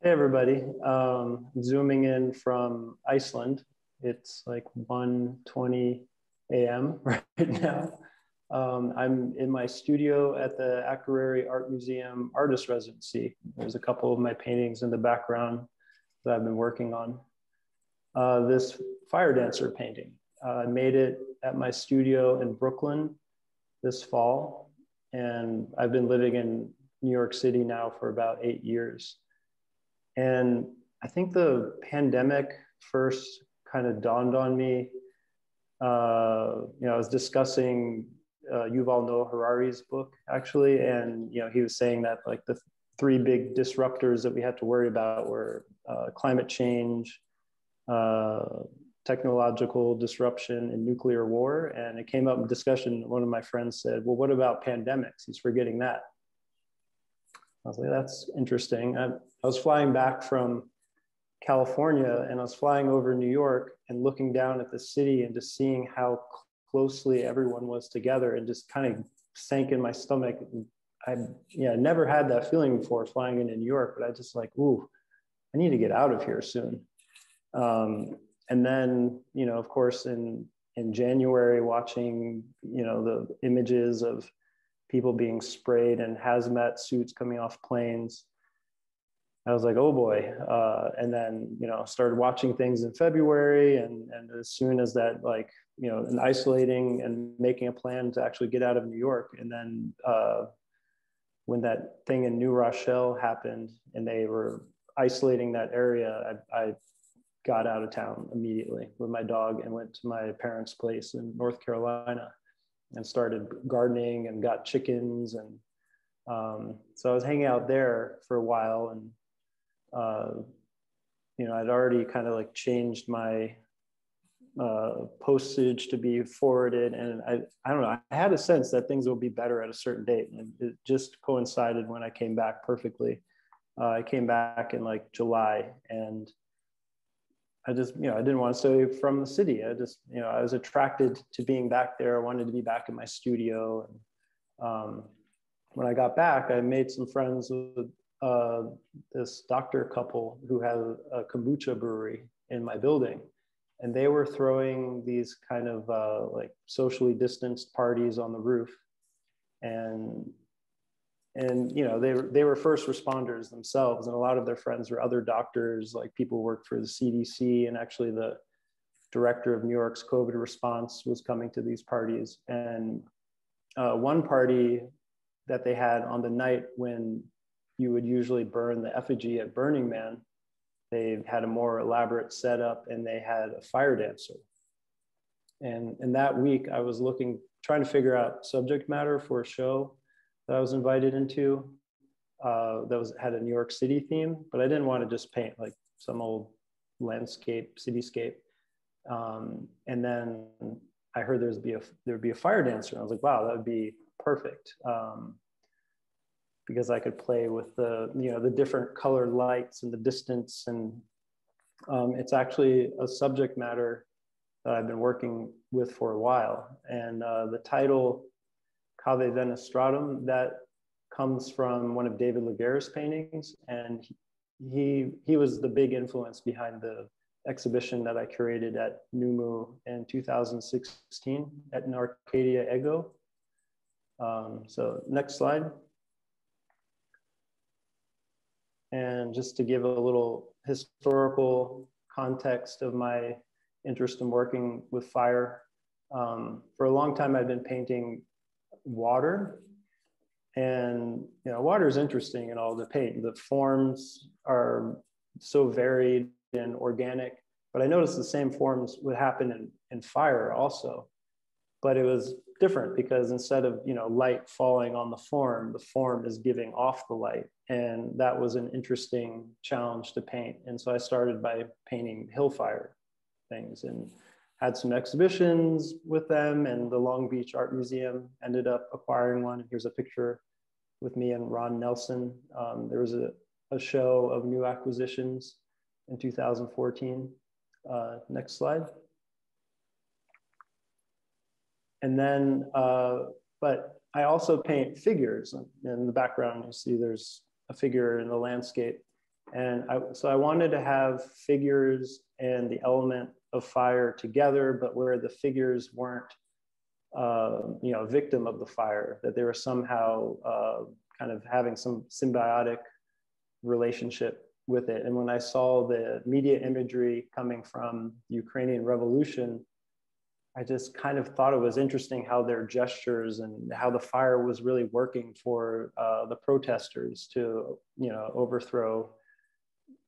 Hey everybody, um, zooming in from Iceland. It's like 1.20 a.m. right now. Um, I'm in my studio at the Akureyri Art Museum Artist Residency. There's a couple of my paintings in the background that I've been working on. Uh, this fire dancer painting, uh, I made it at my studio in Brooklyn this fall. And I've been living in New York City now for about eight years. And I think the pandemic first kind of dawned on me. Uh, you know, I was discussing uh, Yuval Noah Harari's book actually, and you know, he was saying that like the three big disruptors that we had to worry about were uh, climate change, uh, technological disruption, and nuclear war. And it came up in discussion. One of my friends said, "Well, what about pandemics?" He's forgetting that. I was like, "That's interesting." I, I was flying back from California and I was flying over New York and looking down at the city and just seeing how closely everyone was together and just kind of sank in my stomach. I yeah, never had that feeling before flying into New York, but I just like, ooh, I need to get out of here soon. Um, and then, you know, of course, in in January, watching, you know, the images of people being sprayed and hazmat suits coming off planes I was like, oh boy. Uh, and then, you know, started watching things in February. And, and as soon as that, like, you know, and isolating and making a plan to actually get out of New York. And then uh, when that thing in New Rochelle happened and they were isolating that area, I, I got out of town immediately with my dog and went to my parents' place in North Carolina and started gardening and got chickens and um, so I was hanging out there for a while and uh, you know, I'd already kind of like changed my uh, postage to be forwarded. And I, I don't know, I had a sense that things will be better at a certain date. And it just coincided when I came back perfectly. Uh, I came back in like July and I just, you know, I didn't want to stay from the city. I just, you know, I was attracted to being back there. I wanted to be back in my studio. And um, when I got back, I made some friends with uh, this doctor couple who had a kombucha brewery in my building. And they were throwing these kind of uh, like socially distanced parties on the roof. And and you know they were they were first responders themselves and a lot of their friends were other doctors like people who worked for the cdc and actually the director of new york's covid response was coming to these parties and uh, one party that they had on the night when you would usually burn the effigy at Burning Man. They had a more elaborate setup and they had a fire dancer. And in that week, I was looking, trying to figure out subject matter for a show that I was invited into uh, that was had a New York City theme, but I didn't want to just paint like some old landscape, cityscape. Um, and then I heard there'd be a there'd be a fire dancer, and I was like, wow, that would be perfect. Um, because I could play with the, you know, the different colored lights and the distance. And um, it's actually a subject matter that I've been working with for a while. And uh, the title, Cave Venustatem, that comes from one of David Ligare's paintings. And he, he was the big influence behind the exhibition that I curated at NUMU in 2016 Et in Arcadia Ego. Um, so next slide. And just to give a little historical context of my interest in working with fire, um, for a long time I've been painting water. And you know, water is interesting in all the paint. The forms are so varied and organic, but I noticed the same forms would happen in, in fire also. But it was different because instead of you know light falling on the form the form is giving off the light. And that was an interesting challenge to paint. And so i started by painting hillfire things and had some exhibitions with them. And the long beach art museum ended up acquiring one. Here's a picture with me and ron nelson. Um, there was a, a show of new acquisitions in 2014 uh, next slide and then, uh, but I also paint figures. In the background, you see there's a figure in the landscape. And I, so I wanted to have figures and the element of fire together, but where the figures weren't, uh, you know, a victim of the fire, that they were somehow uh, kind of having some symbiotic relationship with it. And when I saw the media imagery coming from the Ukrainian revolution, I just kind of thought it was interesting how their gestures and how the fire was really working for uh, the protesters to, you know, overthrow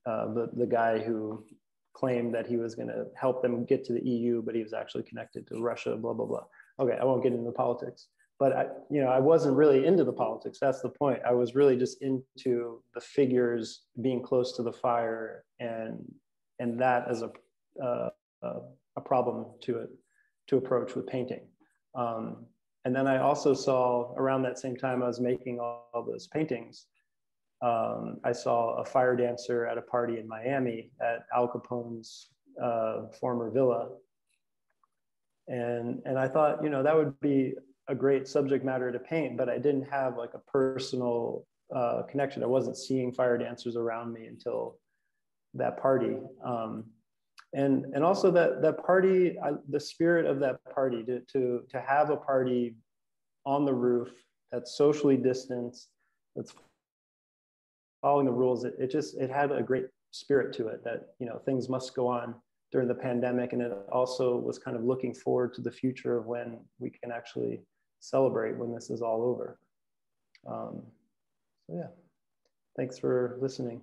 uh, the, the guy who claimed that he was going to help them get to the EU, but he was actually connected to Russia, blah, blah, blah. Okay, I won't get into the politics. But I, you know, I wasn't really into the politics. That's the point. I was really just into the figures being close to the fire, and and that as a uh, a problem to it to approach with painting. Um, and then I also saw around that same time I was making all, all those paintings um, I saw a fire dancer at a party in Miami at Al Capone's uh, former villa. And, and I thought, you know, that would be a great subject matter to paint, but I didn't have like a personal uh, connection. I wasn't seeing fire dancers around me until that party. Um, and, and also that, that party, I, the spirit of that party, to, to, to have a party on the roof that's socially distanced, that's following the rules, it, it just, it had a great spirit to it that, you know, things must go on during the pandemic. And it also was kind of looking forward to the future of when we can actually celebrate when this is all over. Um, so yeah, thanks for listening.